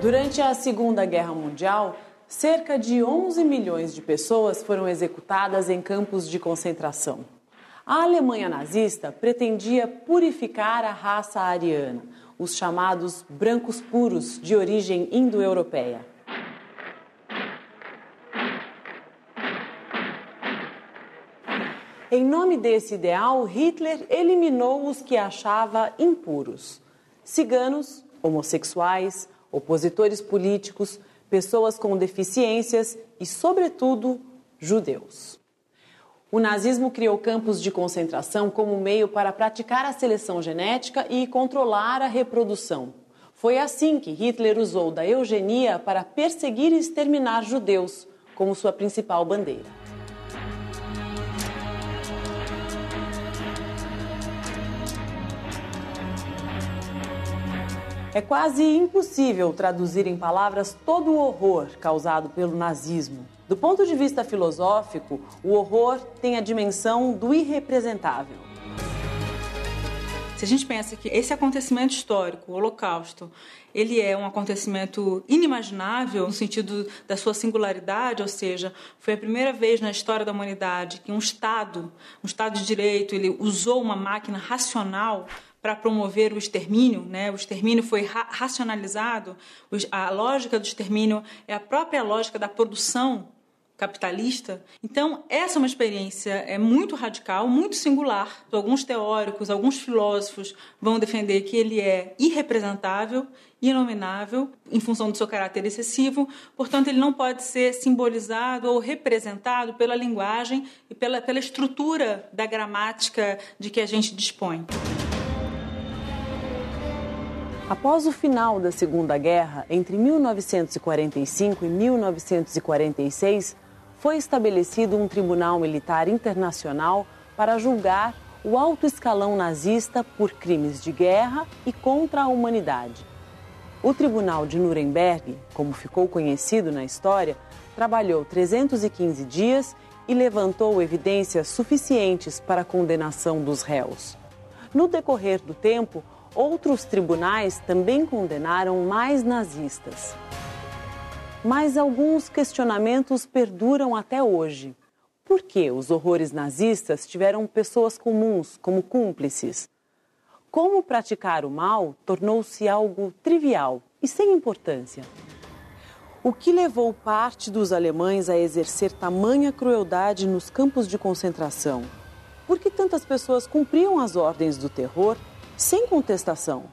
Durante a Segunda Guerra Mundial, cerca de 11 milhões de pessoas foram executadas em campos de concentração. A Alemanha nazista pretendia purificar a raça ariana, os chamados brancos puros de origem indo-europeia. Em nome desse ideal, Hitler eliminou os que achava impuros: ciganos, homossexuais, opositores políticos, pessoas com deficiências e, sobretudo, judeus. O nazismo criou campos de concentração como meio para praticar a seleção genética e controlar a reprodução. Foi assim que Hitler usou da eugenia para perseguir e exterminar judeus como sua principal bandeira. É quase impossível traduzir em palavras todo o horror causado pelo nazismo. Do ponto de vista filosófico, o horror tem a dimensão do irrepresentável. Se a gente pensa que esse acontecimento histórico, o Holocausto, ele é um acontecimento inimaginável no sentido da sua singularidade, ou seja, foi a primeira vez na história da humanidade que um Estado, um Estado de direito, ele usou uma máquina racional para promover o extermínio, né? O extermínio foi ra racionalizado. A lógica do extermínio é a própria lógica da produção capitalista. Então, essa é uma experiência é muito radical, muito singular. Alguns teóricos, alguns filósofos vão defender que ele é irrepresentável, inominável, em função do seu caráter excessivo. Portanto, ele não pode ser simbolizado ou representado pela linguagem e pela, pela estrutura da gramática de que a gente dispõe. Após o final da Segunda Guerra, entre 1945 e 1946, foi estabelecido um tribunal militar internacional para julgar o alto escalão nazista por crimes de guerra e contra a humanidade. O Tribunal de Nuremberg, como ficou conhecido na história, trabalhou 315 dias e levantou evidências suficientes para a condenação dos réus. No decorrer do tempo, outros tribunais também condenaram mais nazistas. Mas alguns questionamentos perduram até hoje. Por que os horrores nazistas tiveram pessoas comuns como cúmplices? Como praticar o mal tornou-se algo trivial e sem importância? O que levou parte dos alemães a exercer tamanha crueldade nos campos de concentração? Por que tantas pessoas cumpriam as ordens do terror sem contestação.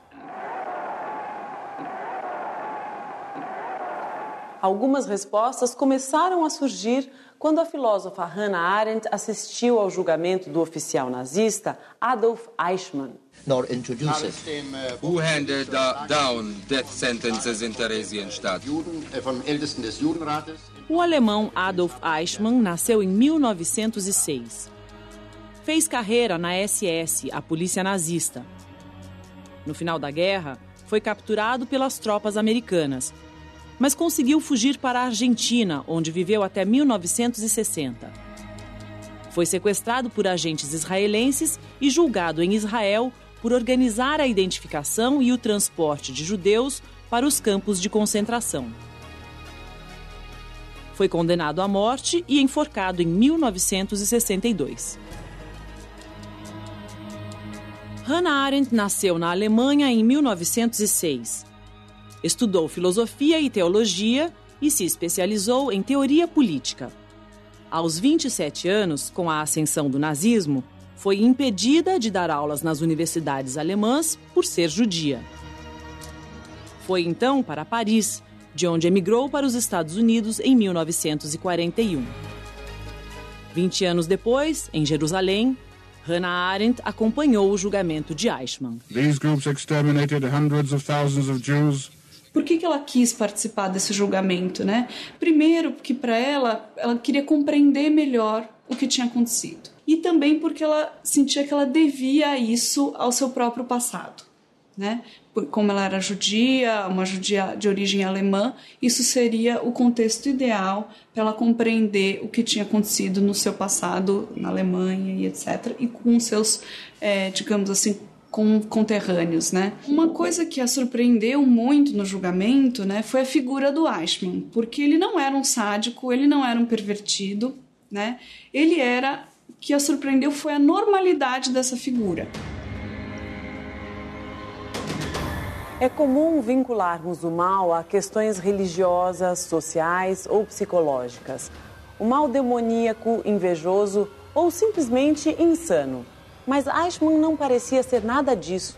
Algumas respostas começaram a surgir quando a filósofa Hannah Arendt assistiu ao julgamento do oficial nazista Adolf Eichmann. Nor introduce Who handed uh, down death sentences in Theresienstadt? O alemão Adolf Eichmann nasceu em 1906. Fez carreira na SS, a polícia nazista, no final da guerra, foi capturado pelas tropas americanas, mas conseguiu fugir para a Argentina, onde viveu até 1960. Foi sequestrado por agentes israelenses e julgado em Israel por organizar a identificação e o transporte de judeus para os campos de concentração. Foi condenado à morte e enforcado em 1962. Hannah Arendt nasceu na Alemanha em 1906. Estudou filosofia e teologia e se especializou em teoria política. Aos 27 anos, com a ascensão do nazismo, foi impedida de dar aulas nas universidades alemãs por ser judia. Foi então para Paris, de onde emigrou para os Estados Unidos em 1941. 20 anos depois, em Jerusalém, Hannah Arendt acompanhou o julgamento de Eichmann. These groups exterminated hundreds of thousands of Jews. Por que, que ela quis participar desse julgamento, né? Primeiro, porque para ela, ela queria compreender melhor o que tinha acontecido. E também porque ela sentia que ela devia isso ao seu próprio passado né? Como ela era judia, uma judia de origem alemã, isso seria o contexto ideal para ela compreender o que tinha acontecido no seu passado na Alemanha e etc. E com seus, é, digamos assim, com conterrâneos, né? Uma coisa que a surpreendeu muito no julgamento, né, foi a figura do Eichmann, porque ele não era um sádico, ele não era um pervertido, né? Ele era que a surpreendeu foi a normalidade dessa figura. É comum vincularmos o mal a questões religiosas, sociais ou psicológicas. O mal demoníaco, invejoso ou simplesmente insano. Mas Eichmann não parecia ser nada disso.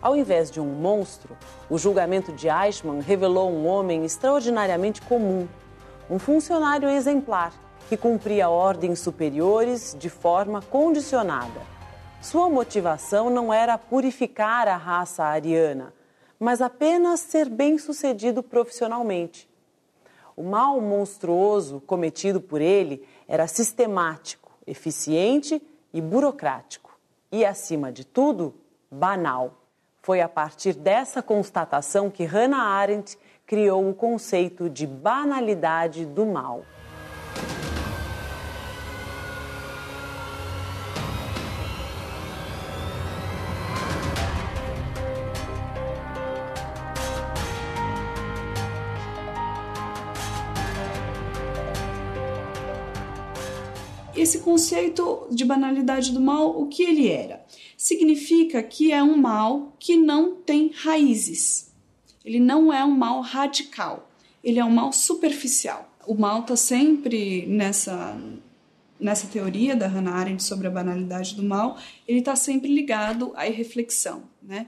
Ao invés de um monstro, o julgamento de Eichmann revelou um homem extraordinariamente comum, um funcionário exemplar que cumpria ordens superiores de forma condicionada. Sua motivação não era purificar a raça ariana, mas apenas ser bem-sucedido profissionalmente. O mal monstruoso cometido por ele era sistemático, eficiente e burocrático. E, acima de tudo, banal. Foi a partir dessa constatação que Hannah Arendt criou o conceito de banalidade do mal. Esse conceito de banalidade do mal, o que ele era? Significa que é um mal que não tem raízes. Ele não é um mal radical. Ele é um mal superficial. O mal está sempre nessa nessa teoria da Hannah Arendt sobre a banalidade do mal, ele está sempre ligado à irreflexão, né?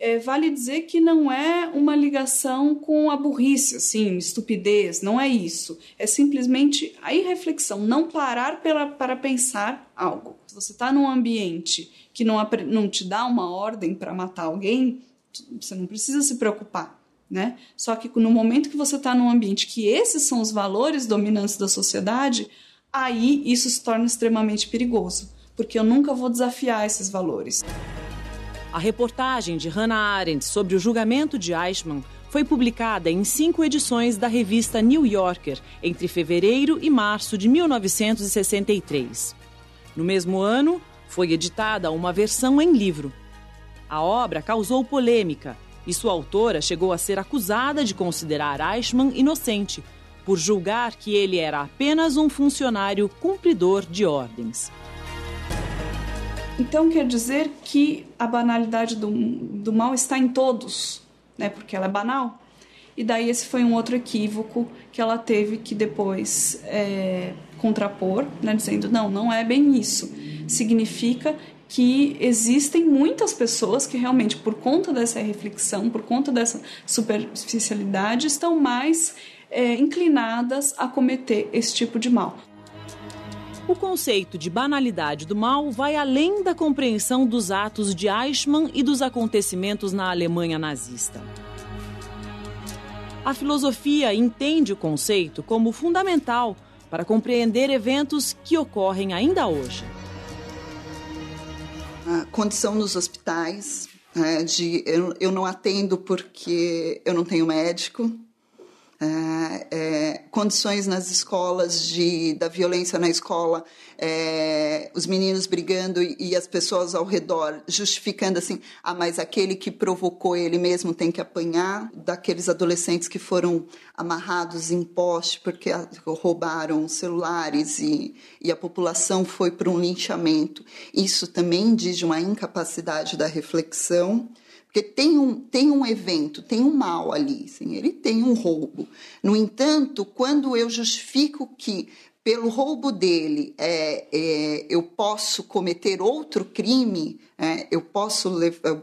É, vale dizer que não é uma ligação com a burrice, assim, estupidez, não é isso. É simplesmente a irreflexão, não parar pela, para pensar algo. Se você está num ambiente que não, não te dá uma ordem para matar alguém, você não precisa se preocupar. Né? Só que no momento que você está num ambiente que esses são os valores dominantes da sociedade, aí isso se torna extremamente perigoso, porque eu nunca vou desafiar esses valores. A reportagem de Hannah Arendt sobre o julgamento de Eichmann foi publicada em cinco edições da revista New Yorker entre fevereiro e março de 1963. No mesmo ano, foi editada uma versão em livro. A obra causou polêmica e sua autora chegou a ser acusada de considerar Eichmann inocente, por julgar que ele era apenas um funcionário cumpridor de ordens. Então quer dizer que a banalidade do, do mal está em todos, né? Porque ela é banal. E daí esse foi um outro equívoco que ela teve que depois é, contrapor, né? Dizendo não, não é bem isso. Significa que existem muitas pessoas que realmente, por conta dessa reflexão, por conta dessa superficialidade, estão mais é, inclinadas a cometer esse tipo de mal. O conceito de banalidade do mal vai além da compreensão dos atos de Eichmann e dos acontecimentos na Alemanha nazista. A filosofia entende o conceito como fundamental para compreender eventos que ocorrem ainda hoje. A condição nos hospitais, é, de eu, eu não atendo porque eu não tenho médico, é, é, condições nas escolas de, da violência na escola, é, os meninos brigando e, e, as pessoas ao redor justificando assim, ah, mas aquele que provocou ele mesmo tem que apanhar, daqueles adolescentes que foram amarrados em poste porque roubaram celulares e, e a população foi para um linchamento. Isso também diz de uma incapacidade da reflexão. Porque tem um, tem um evento, tem um mal ali, assim, ele tem um roubo. No entanto, quando eu justifico que pelo roubo dele é, é, eu posso cometer outro crime, é, eu posso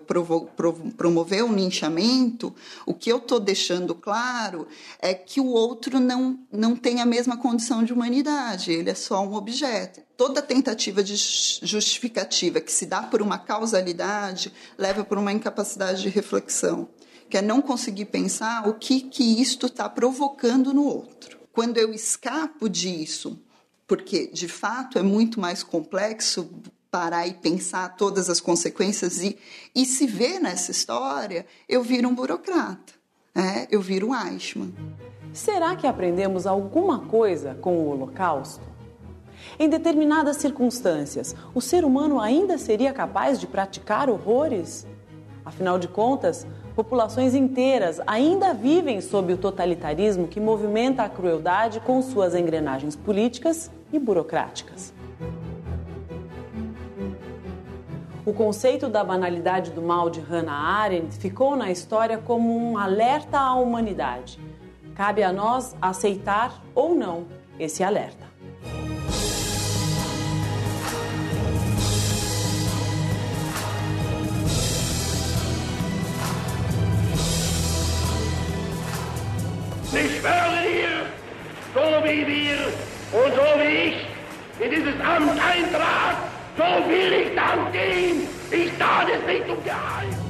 provo, provo, promover um linchamento, o que eu estou deixando claro é que o outro não, não tem a mesma condição de humanidade, ele é só um objeto. Toda tentativa de justificativa que se dá por uma causalidade leva por uma incapacidade de reflexão, que é não conseguir pensar o que, que isto está provocando no outro. Quando eu escapo disso, porque de fato é muito mais complexo parar e pensar todas as consequências e, e se ver nessa história, eu viro um burocrata, né? eu viro um Eichmann. Será que aprendemos alguma coisa com o Holocausto? Em determinadas circunstâncias, o ser humano ainda seria capaz de praticar horrores? Afinal de contas, populações inteiras ainda vivem sob o totalitarismo que movimenta a crueldade com suas engrenagens políticas e burocráticas. O conceito da banalidade do mal de Hannah Arendt ficou na história como um alerta à humanidade. Cabe a nós aceitar ou não esse alerta. Ich schwöre dir, so wie wir und so wie ich in dieses Amt eintrat, so will ich dann gehen. Ich tat es nicht um Gehalt.